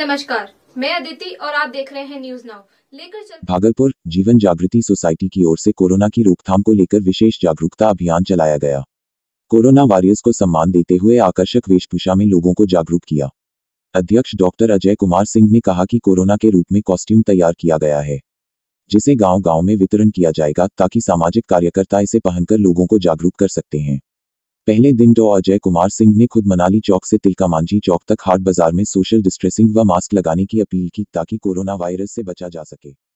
नमस्कार, मैं अदिति और आप देख रहे हैं न्यूज़ नाउ लेकर चल भागलपुर, जीवन जागृति सोसाइटी की ओर से कोरोना की रोकथाम को लेकर विशेष जागरूकता अभियान चलाया गया। कोरोना वॉरियर्स को सम्मान देते हुए आकर्षक वेशभूषा में लोगों को जागरूक किया। अध्यक्ष डॉक्टर अजय कुमार सिंह ने कहा कि कोरोना के रूप में कॉस्ट्यूम तैयार किया गया है, जिसे गांव-गांव में वितरण किया जाएगा ताकि सामाजिक कार्यकर्ता इसे पहनकर लोगों को जागरूक कर सकते हैं। पहले दिन डॉ अजय कुमार सिंह ने खुद मनाली चौक से तिलका मांझी चौक तक हाट बाज़ार में सोशल डिस्टेंसिंग व मास्क लगाने की अपील की ताकि कोरोना वायरस से बचा जा सके।